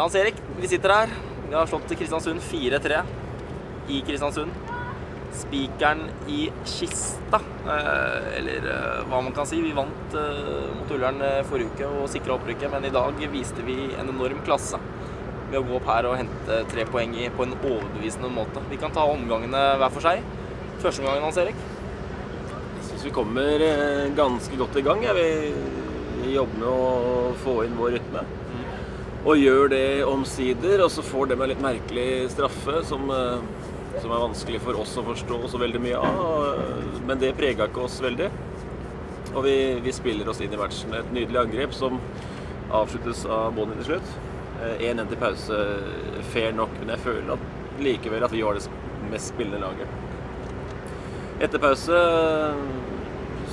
Hans Erik, vi sitter her. Vi har slått Kristiansund 4-3 i Kristiansund. Spikeren i kista, eh, eller eh, hva man kan si. Vi vant eh, mot Ullern forrige uke og sikra opprykket, men i dag viste vi en enorm klasse ved å gå opp her og hente tre poeng i, på en overbevisende måte. Vi kan ta omgangene hver for seg. Første omgangen, Hans Erik. Jeg syns vi kommer ganske godt i gang. Ja. Vi jobber med å få inn vår rytme. Og gjør det omsider. Og så får de en litt merkelig straffe som, eh, som er vanskelig for oss å forstå så veldig mye av. Men det prega ikke oss veldig. Og vi, vi spiller oss inn i matchen. Et nydelig angrep som avsluttes av Bonnie til slutt. 1-1 til pause, fair nok, men jeg føler at, likevel at vi var det mest spillende laget. Etter pause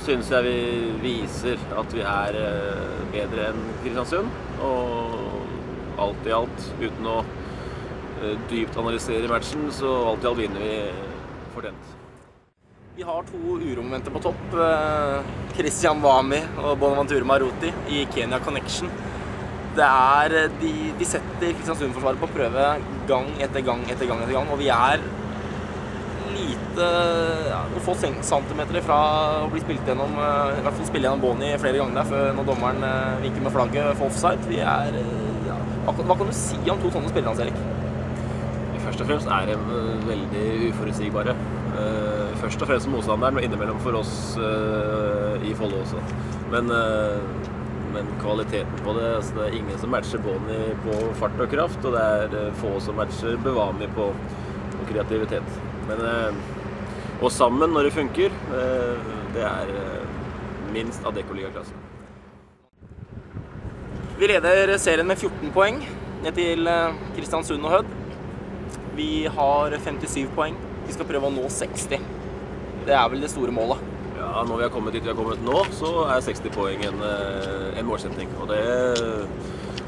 syns jeg vi viser at vi er eh, bedre enn Kristiansund. Og alt i alt, uten å eh, dypt analysere matchen, så alt i alt vinner vi fortjent. Vi har to uromomenter på topp. eh, Christian Wami og Bonaventure Maruti i Kenya Connection. Det er, eh, de, de setter Kristiansund-forsvaret på prøve gang etter gang etter gang. etter gang, Og vi er lite ja, få centimeter fra å bli spilt gjennom i hvert fall spille gjennom Boni flere ganger der før når dommeren vinker med flagget for offside. Vi er. Hva, kan- du si om to sånne spillere, Hans Erik? Først og fremst er de eh, veldig uforutsigbare. Eh, Først og fremst motstanderen, og innimellom for oss eh, i Follo også. Men, men kvaliteten på det altså Det er ingen som matcher Boni på fart og kraft, og det er få som matcher Bevami på, på kreativitet. Men, og sammen, når det funker, det er minst Adecco-ligaklasse. Vi leder serien med 14 poeng ned til eh, Kristiansund og Hødd. Vi har 57 poeng. Vi skal prøve å nå 60. Det er vel det store målet. Ja, når vi har kommet dit vi har kommet nå, så er 60 poeng en, eh, en målsetting. Og det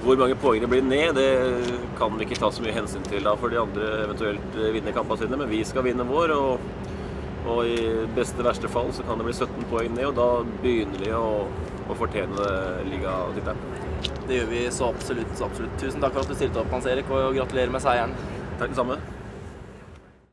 Hvor mange poeng det blir ned, det kan vi ikke ta så mye hensyn til da, for de andre eventuelt eh, vinner kampene sine. Men vi skal vinne vår, og, og i beste verste fall så kan det bli 17 poeng ned. Og da begynner vi å, å fortjene ligatittelen. Det gjør vi så absolutt. så absolutt. Tusen takk for at du stilte opp, Hans Erik, og gratulerer med seieren. Takk det samme.